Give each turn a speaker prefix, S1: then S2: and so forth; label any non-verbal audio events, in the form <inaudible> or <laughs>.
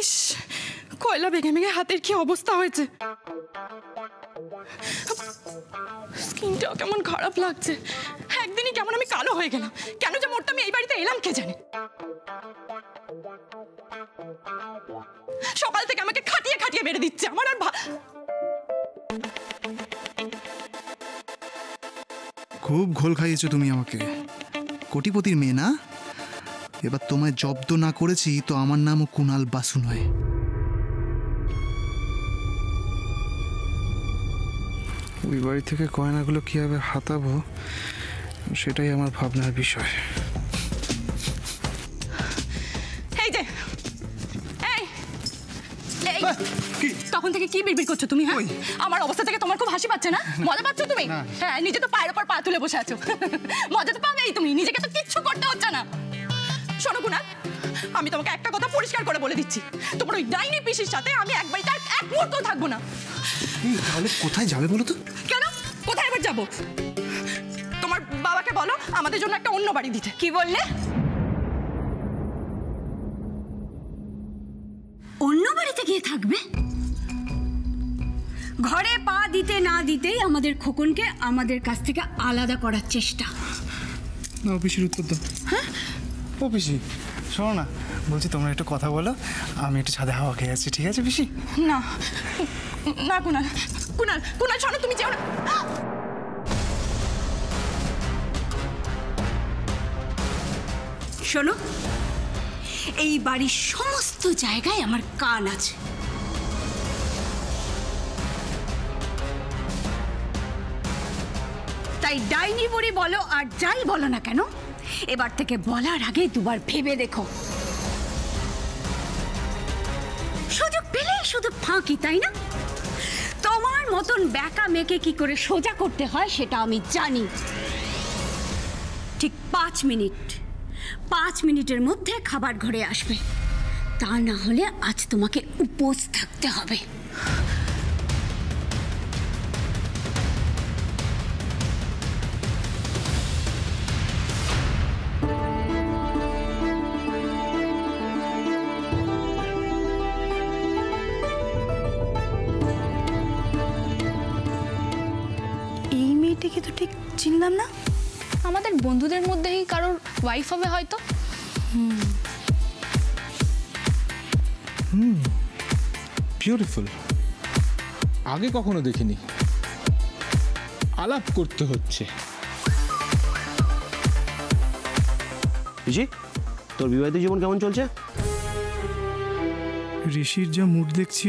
S1: ইস, কয়লা বেগে মেগে হাতের কি অবস্থা হয়েছে? স্কিনটাও কেমন খারাপ লাগছে। একদিনই কেমন আমি কালো হয়ে গেলাম। কেন যে মোটটা আমি এই বাড়িতে এলাম কে জানে? সকাল থেকে আমাকে খাটিয়ে খাটিয়ে মেরে দিচ্ছে আমার আর
S2: খুব ঘোল খাইয়েছো তুমি আমাকে। কোটিপতির মেয়ে না? এবার তোমায় জব্দ না করেছি তো আমার নামও কুনাল বাসু নয়। ওই বাড়ি থেকে গয়নাগুলো কীভাবে হাতাবো সেটাই আমার ভাবনার বিষয়।
S1: তখন থেকে কি বিড়বিড় করছ তুমি হ্যাঁ? আমার অবস্থা থেকে তোমার খুব হাসি পাচ্ছে না? মজা পাচ্ছ তুমি? হ্যাঁ নিজে তো পায়ের উপর পা তুলে বসে আছো। <laughs> মজা তো পাবেই তুমি নিজেকে তো কিচ্ছু করতে হচ্ছে না। শোনো কুনাল আমি তোমাকে একটা কথা পরিষ্কার করে বলে দিচ্ছি। তোমার ওই ডাইনি পিসির সাথে আমি আর এক মুহূর্ত থাকব না।
S2: তাহলে কোথায় যাবে বলো তো?
S1: কেন? কোথায় এবার যাব? তোমার বাবাকে বলো আমাদের জন্য একটা অন্য বাড়ি দিতে।
S3: কি বললে? অন্য বাড়িতে গিয়ে থাকবে? ঘরে পা দিতে না দিতেই আমাদের খোকনকে আমাদের কাছ থেকে আলাদা করার চেষ্টা।
S2: না অফিসের উত্তর দাও। ও পিসি, শোনো না, বলছি তোমরা একটু কথা বলো, আমি একটু ছাদে হাওয়া খেয়ে যাচ্ছি ঠিক আছে পিসি?
S1: না না কুনাল কুনাল কুনাল, শোনো, তুমি যেও না।
S3: শোনো, এই বাড়ির সমস্ত জায়গায় আমার কান আছে। তাই ডাইনি বড়ি বলো আর যাই বলো না কেন এবার থেকে বলার আগে দুবার ভেবে দেখো। সুযোগ পেলেই শুধু ফাঁকি, তাই না? তোমার মতন ব্যাকা মেকে কি করে সোজা করতে হয় সেটা আমি জানি। ঠিক পাঁচ মিনিট। পাঁচ মিনিটের মধ্যে খাবার ঘরে আসবে। তা না হলে আজ তোমাকে উপোস থাকতে হবে।
S4: মেয়েটিকে তো ঠিক চিনলাম না।
S5: আমাদের বন্ধুদের মধ্যেই কারোর ওয়াইফ হবে হয়তো।
S6: বিউটিফুল আগে কখনো দেখিনি। আলাপ করতে হচ্ছে।
S7: পিসি তোর বিবাহিত জীবন কেমন চলছে?
S2: ঋষির যা মুড দেখছি